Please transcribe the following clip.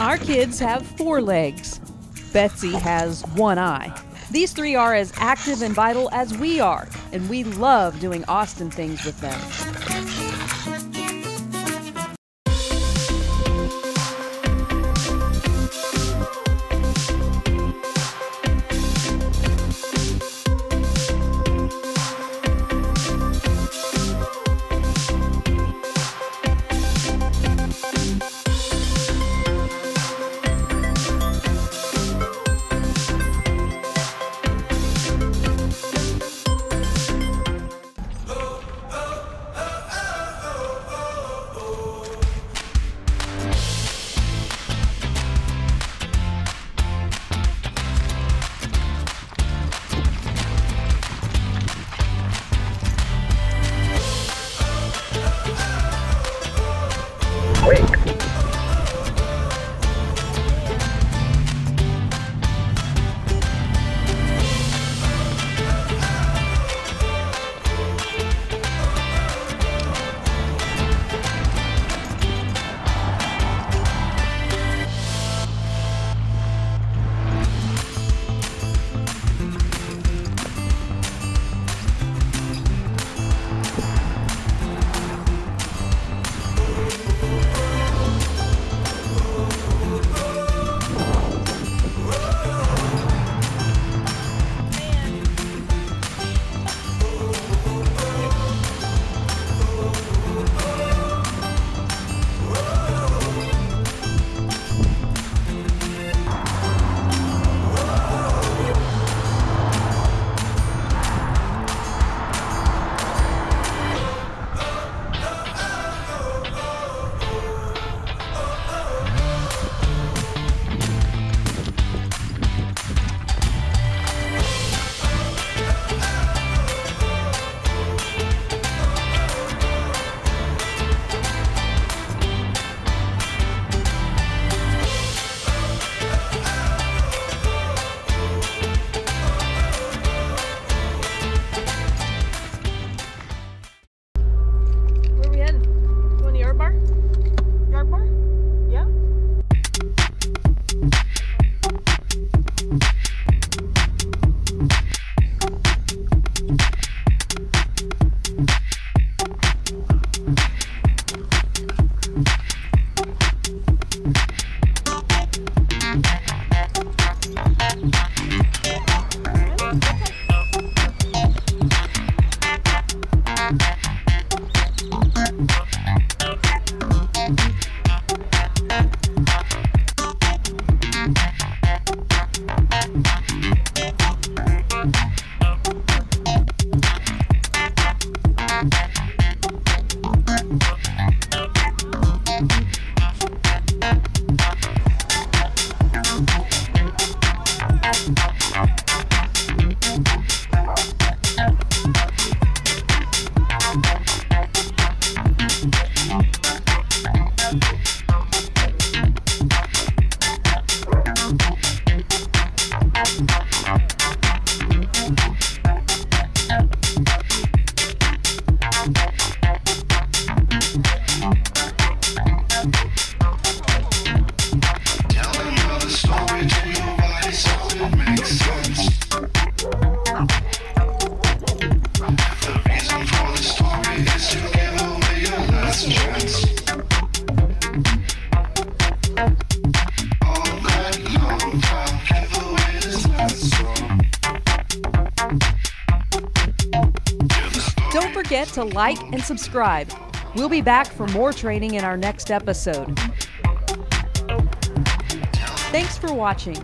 Our kids have four legs. Betsy has one eye. These three are as active and vital as we are, and we love doing Austin things with them. Forget to like and subscribe. We'll be back for more training in our next episode. Thanks for watching.